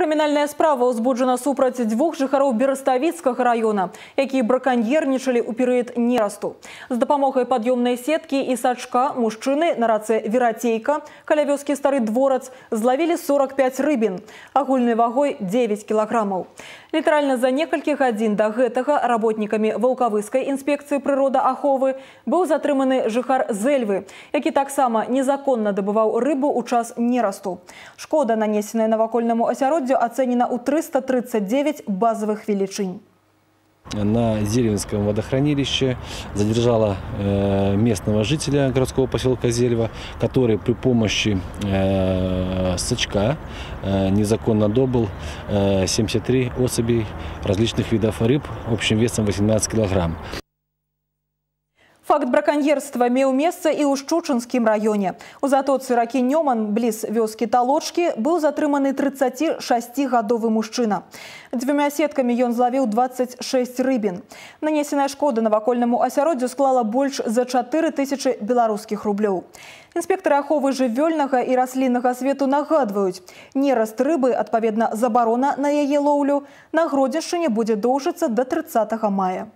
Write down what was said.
Крымінальная справа ўзбуджана супраць дзвюх жыхароў бераставіцкага района, якія браканьернічалі ў перыяд нерасту. З дапамогай пад'ёмнай сеткі і сачка мужчыны на рацэ верацейка каля вёскі стары дворац злавілі 45 рыбін, агульнай вагой 9 кілаграмаў. Літаральна за некалькі гадзін да гэтага работнікамі ваўкавыскай інспекцыі прыродааховы быў затрыманы жыхар Зэльвы, які таксама незаконна дабываў рыбу ў час нерасту. Шкода, нанесеная навакольнаму асяроддзю, асяроддзю ацэнена ў 339 базовых велічынь. на Зелевинском водохранилище задержала э, местного жителя городского поселка Зельва, который при помощи э, сачка э, незаконно добыл 73 особей различных видов рыб общим весом 18 килограмм. Факт браконьерства меў месца і ў шчучынскім раёне. У затоцы ракі Нёман бліз вёскі талочкі быў затрыманы 36гадовы мужчына. Дзвюмя сеткамі ён злавіў 26 рыбін. Нанесеная шкода навакольнаму асяроддзю склала больш за 4 тысячи беларускіх рублёў. Інспектары аховы жывёльнага і расліннага свету нагадваюць, нераст рыбы, адпаведна забарона на яе лоўлю, на гродзішчыне будзе доўжыцца да 30 мая.